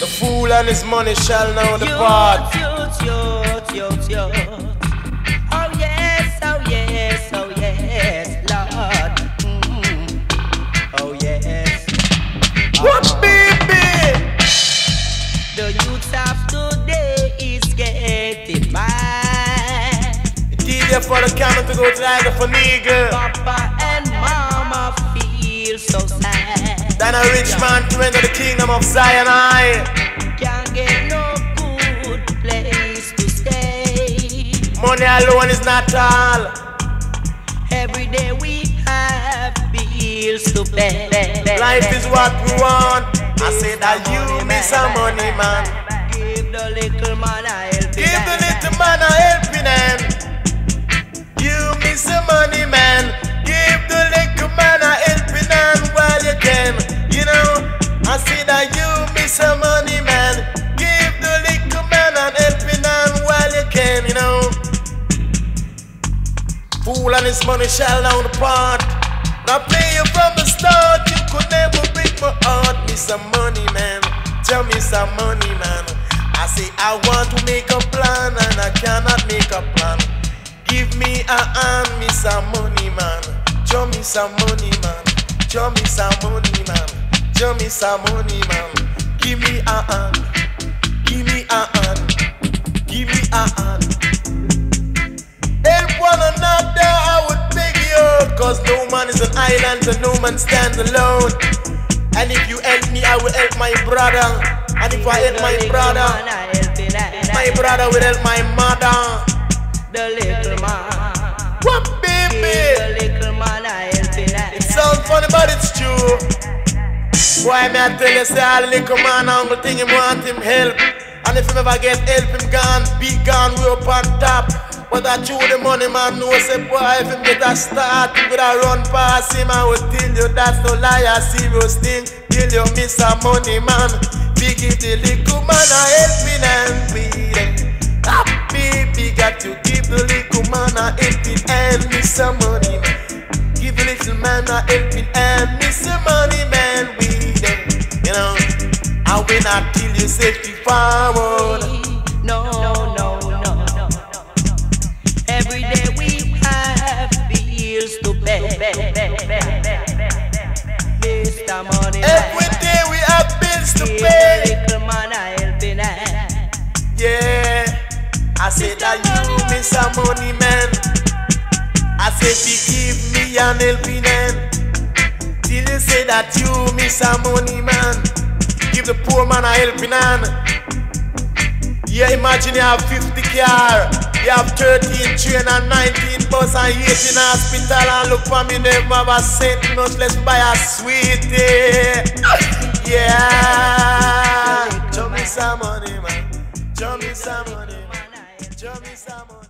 The fool and his money shall know the part. Youth, youth, youth, youth. Oh yes, oh yes, oh yes, Lord. Mm. Oh yes. What baby? The youth of today is getting mad. DJ for the camera to go to the for nigga. Papa Then a rich man to enter the kingdom of Zion. I Can't get no good place to stay. money alone is not all. Every day we have bills to pay. Life is what we want. I say that you miss some money, man. Give the little man a helping Give the little man fool and his money shall down the part. Play you from the start. You could never break my heart. Me some money, man. Tell me some money, man. I say I want to make a plan and I cannot make a plan. Give me a hand, me some money, man. Show me some money, man. Show me some money, man. Show me some money, man. Give me a hand. Give me a hand. Give me a hand. An island and no man stands alone. And if you help me, I will help my brother. And if I help my brother, my brother will help my mother. The little man. What baby? the little man a helping hand. It sounds funny, but it's true. Why me I tell you, say the little man uncle thing him want him help. And if him ever get help, him gone, be gone, we up on top. But I chew the money, man, know say, boy, if him get a start, him could a run past him. I will tell you that's no lie, a serious thing. Till you miss a money, man. Big it, the little man a helping and bleeding. Ah, baby, got to give the little man a helping and miss some money. Give the little man a helping and miss some money, man. We you know. I will not till you safety forward. To the pay. little man a helping hand. Yeah, I said that you miss some money, man. I said you give me an helping hand. Till you say that you miss some money, man. Give the poor man a helping hand. Yeah, imagine you have 50 car, you have 13 train and 19 bus and 18 hospital and look for me never have a cent, much less buy a sweetie. Yeah, show me some money, man. Show me some money, man. Show me some money.